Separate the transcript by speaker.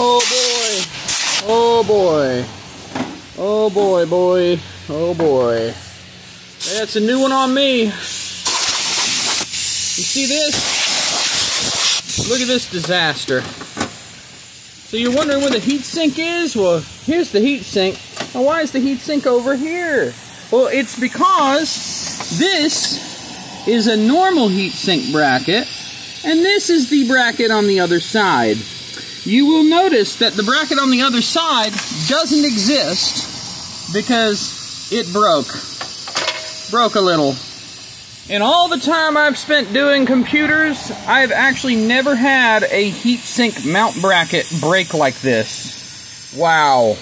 Speaker 1: Oh boy. Oh boy. Oh boy, boy. Oh boy. That's a new one on me. You see this? Look at this disaster. So you're wondering where the heat sink is? Well, here's the heat sink. Now why is the heat sink over here? Well, it's because this is a normal heat sink bracket, and this is the bracket on the other side. You will notice that the bracket on the other side doesn't exist because it broke. Broke a little. In all the time I've spent doing computers, I've actually never had a heatsink mount bracket break like this. Wow.